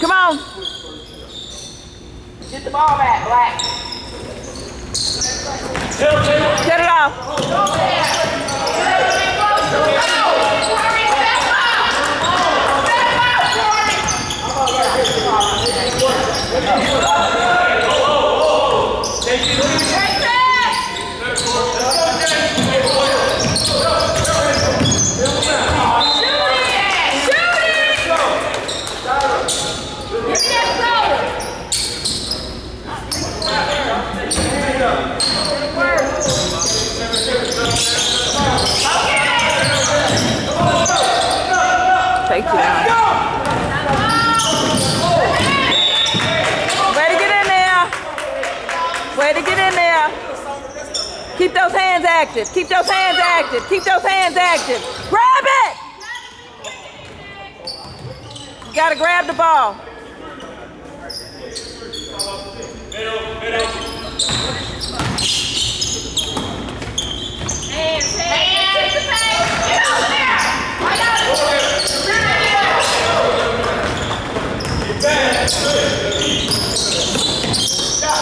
Come on. Get the ball back, Black. Set it off. Take down. Way to get in there. Way to get in there. Keep those hands active. Keep those hands active. Keep those hands active. Grab it. You gotta grab the ball. Hands, hands. Get over there. I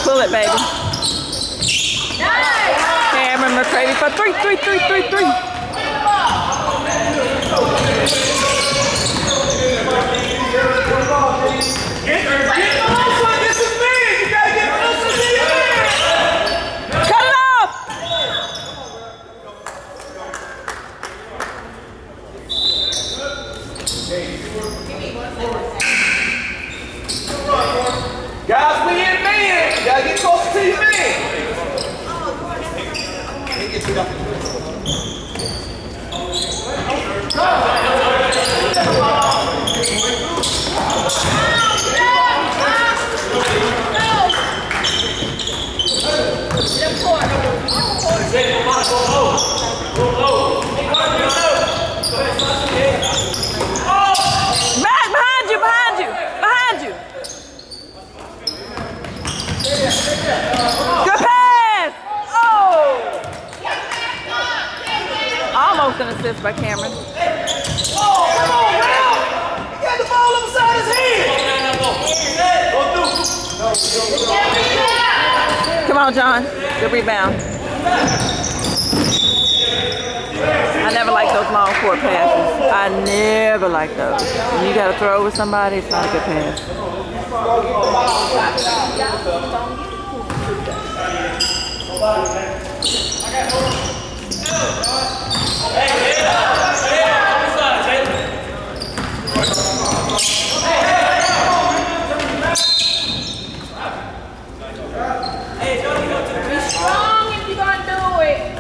Pull it, baby. Nice. Cameron for three, three, three, three, three. Cut it off. Guys, we in man. You gotta get closer to your man. Back behind you, behind you, behind you. Good pass. Oh. Almost an assist by Cameron. Come on, John. Good rebound. I never like those long court passes. I never like those. When you got to throw with somebody, it's not a good pass.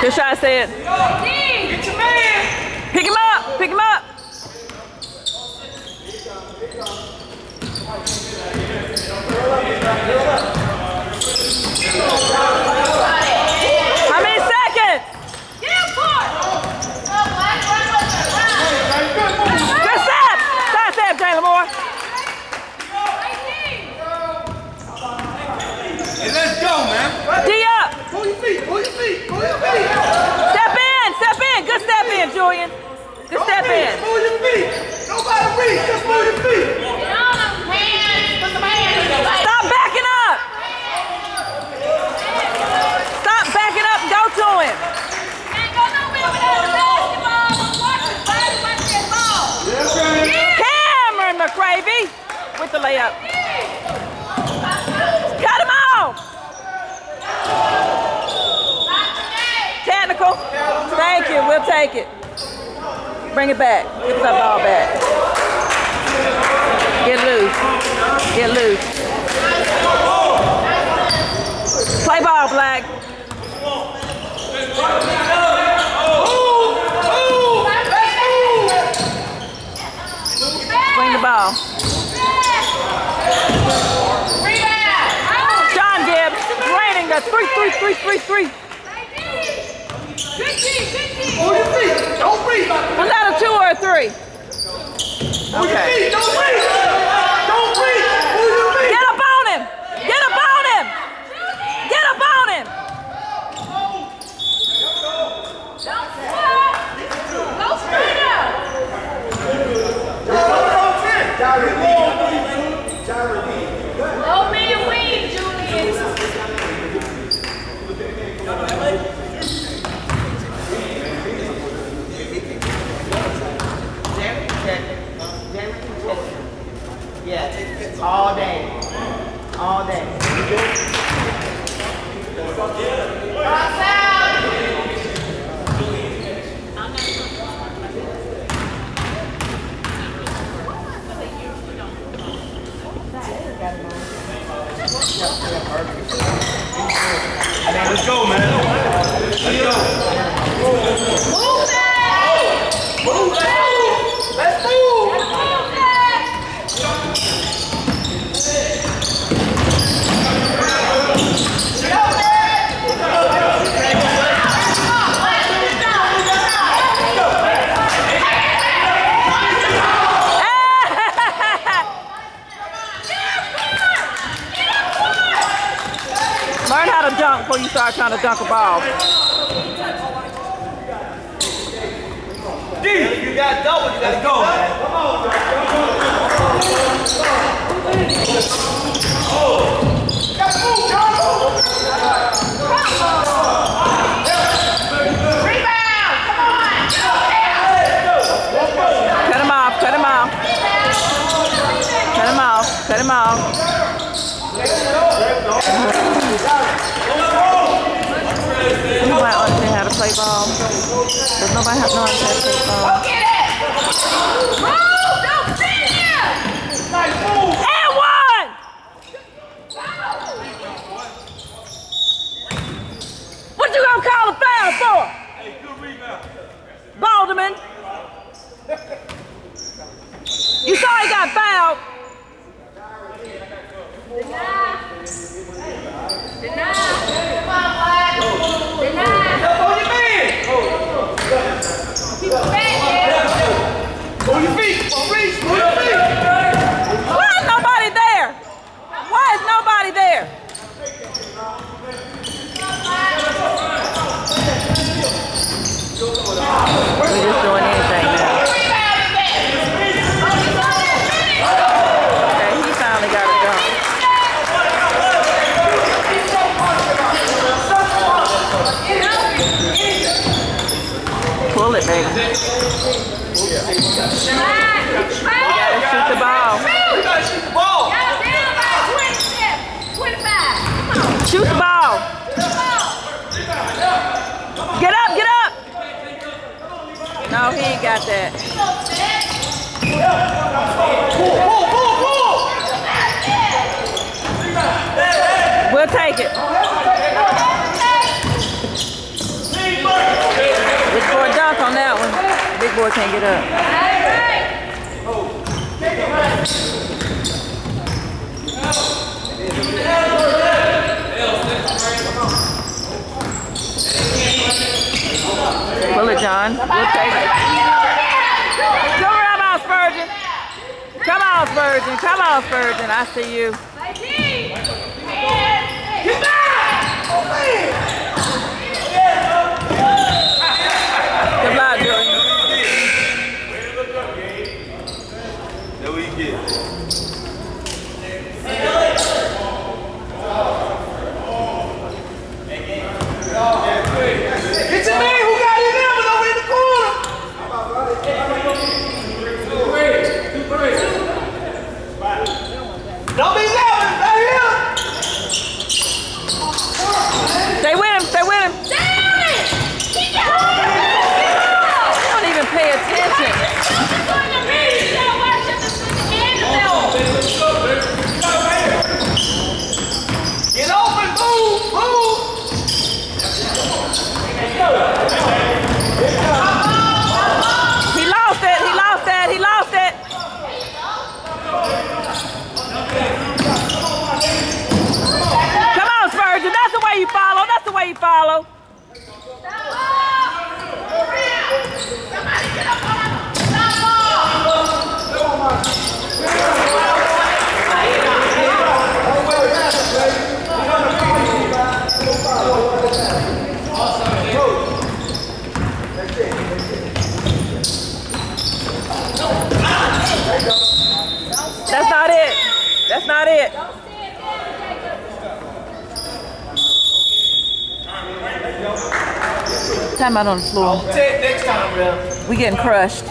Good shot, I said. Get your man. Pick him up, pick him up. How many seconds? Good step. Side step, Jalen Moore. Hey, let's go, man. D up. Pull your feet. Pull your feet. Pull your feet. Step in, step in. Good step in, Julian. Good step in. Pull your feet. Nobody reach. Just pull your feet. Stop backing up. Stop backing up. Go to him. Cameron with the layup. Cut him off. Technical. Thank you. We'll take it. Bring it back. Get that ball back. Get loose. Get loose. Play ball, Black. Bring the ball. John Gibbs, raining that three, three, three, three, three. Three? Okay. Don't breathe. Don't breathe. Move your feet. Get up on him! Get up on him! Get up on him! Don't sweat. Go straight up. Low man wing, Julian. Yes, all day, all day. Let's go, man. Let's go. Move that. Move that. Let's move. Move that. Learn how to dunk before you start trying to dunk a ball. D. You got double. You got to go, man. Come on. Rebound. Come on. Cut him off, cut him off. Cut him off, cut him off. Nobody understand how to play ball. Nobody have no how to play ball? Get it. Move. Don't stand there. And one! What you gonna call a foul for? Hey, good rebound. Balderman. You saw he got fouled. Deny. Deny. Up on your man. Keep it back there. On your feet. On reach. On your feet. Why is nobody there? Why is nobody there? We're just doing anything now. Okay, he finally got it done. Pull it, baby. Gotta shoot the ball. You got to shoot the ball. Shoot the ball. Get up, get up. No, he got that. Pull, pull, pull, pull. We'll take it. Big boy dunk on that one. Big boy can't get up. Pull it, John. We'll take it. Come around, out, Spurgeon. Come on, Spurgeon. Come on, Spurgeon. I see you. Get back. Oh, man. Good luck, Julian. There we get. Get your man who got in there, but over in the corner. Don't be late. Follow. That's not it. That's not it. Time out on the floor. Take next time, bro. We getting crushed.